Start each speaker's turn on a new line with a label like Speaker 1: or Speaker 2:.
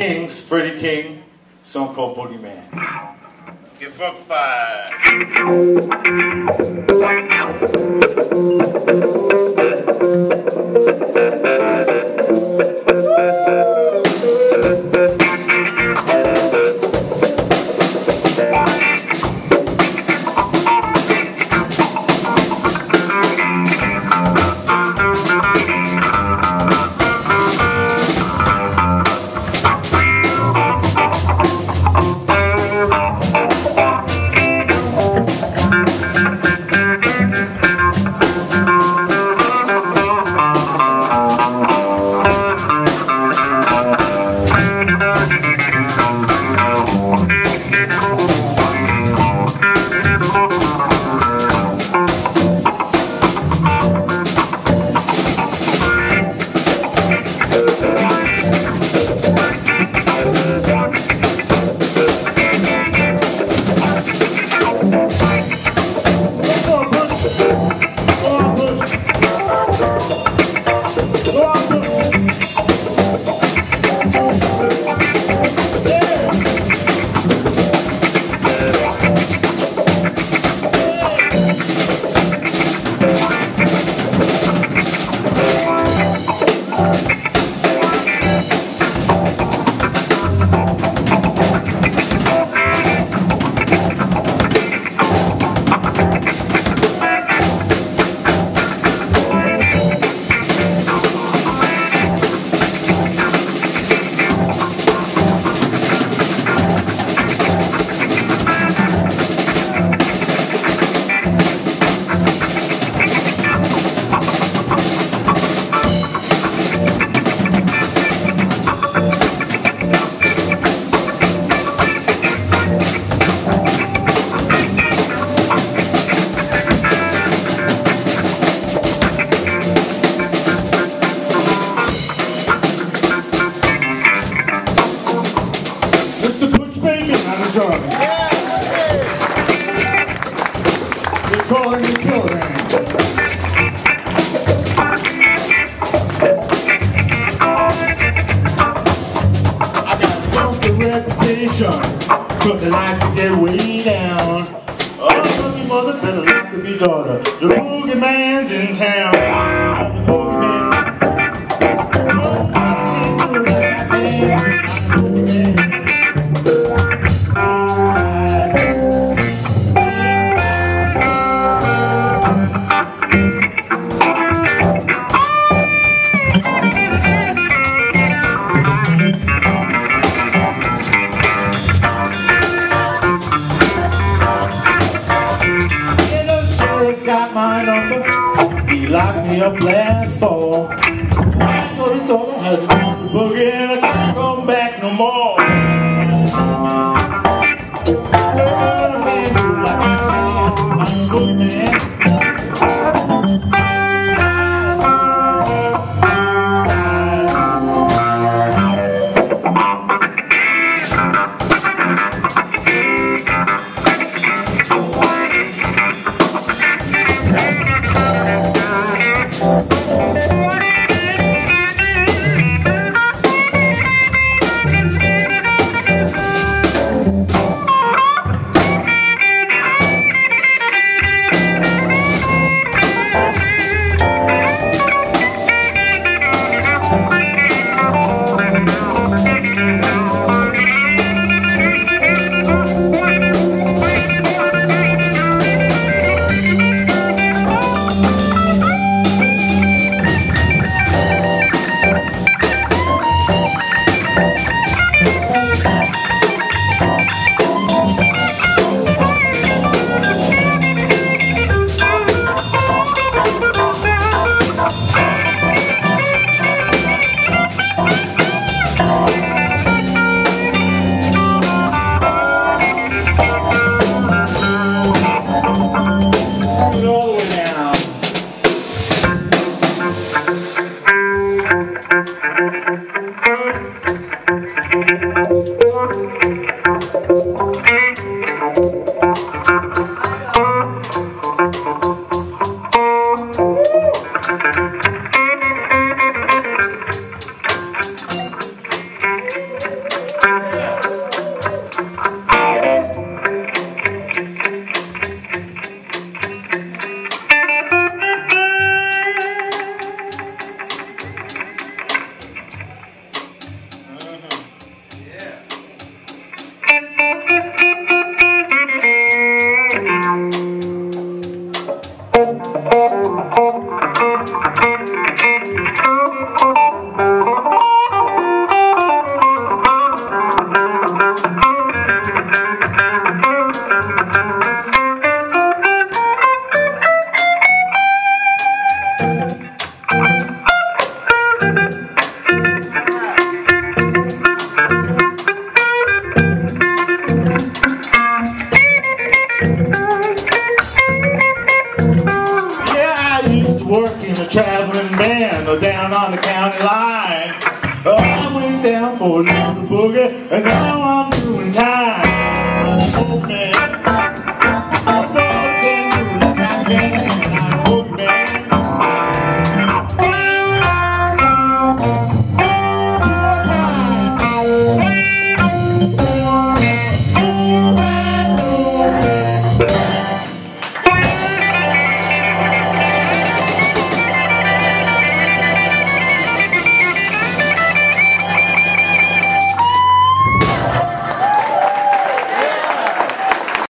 Speaker 1: Kings, Freddie King, song called Boogeyman.
Speaker 2: Get funkified.
Speaker 1: Mr. On the drum. They're calling me Killer Man. I got a funky reputation, cause I like to get way down. Oh, you mother better like to be daughter. The boogeyman's in town. Got my number. He locked me up last fall. I told his daughter I had to I can't come back no more. Thank you. I went down for a little boogie, and now I'm.